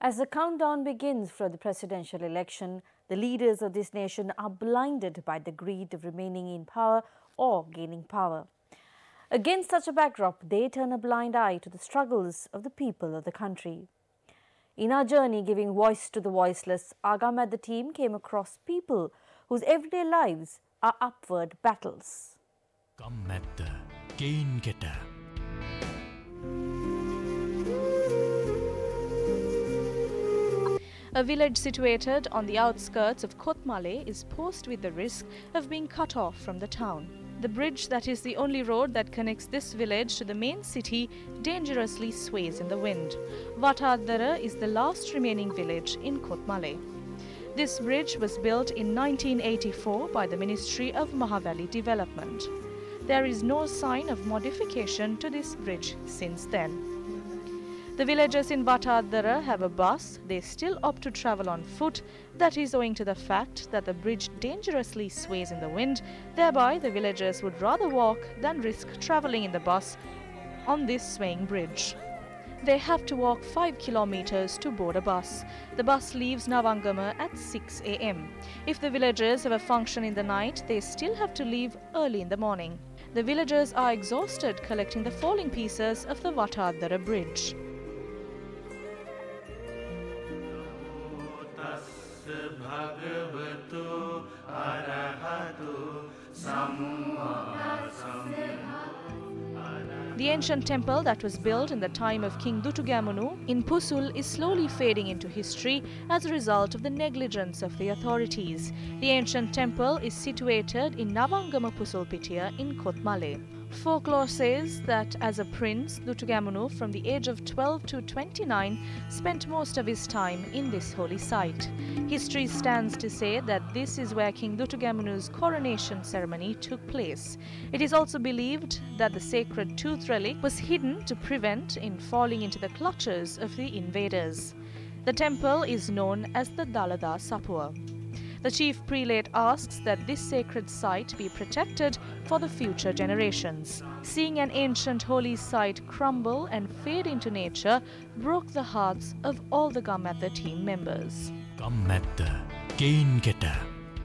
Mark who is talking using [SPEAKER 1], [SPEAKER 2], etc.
[SPEAKER 1] As the countdown begins for the presidential election, the leaders of this nation are blinded by the greed of remaining in power or gaining power. Against such a backdrop, they turn a blind eye to the struggles of the people of the country. In our journey giving voice to the voiceless, Agam the team came across people whose everyday lives are upward battles.
[SPEAKER 2] Come at the gain getter.
[SPEAKER 3] A village situated on the outskirts of Kotmale is posed with the risk of being cut off from the town. The bridge that is the only road that connects this village to the main city dangerously sways in the wind. Vatadara is the last remaining village in Kotmale. This bridge was built in 1984 by the Ministry of Mahaweli Development. There is no sign of modification to this bridge since then. The villagers in Vatadara have a bus. They still opt to travel on foot. That is owing to the fact that the bridge dangerously sways in the wind. Thereby, the villagers would rather walk than risk traveling in the bus on this swaying bridge. They have to walk 5 kilometers to board a bus. The bus leaves Navangama at 6 am. If the villagers have a function in the night, they still have to leave early in the morning. The villagers are exhausted collecting the falling pieces of the Vatadara bridge. The ancient temple that was built in the time of King Dutugamunu in Pusul is slowly fading into history as a result of the negligence of the authorities. The ancient temple is situated in Navangama Pusulpitiya in Kotmale. Folklore says that as a prince, Dutugamunu, from the age of 12 to 29, spent most of his time in this holy site. History stands to say that this is where King Dutugamunu's coronation ceremony took place. It is also believed that the sacred tooth relic was hidden to prevent in falling into the clutches of the invaders. The temple is known as the Dalada Sapua. The chief prelate asks that this sacred site be protected for the future generations. Seeing an ancient holy site crumble and fade into nature broke the hearts of all the Gammadda team members.
[SPEAKER 2] Getter.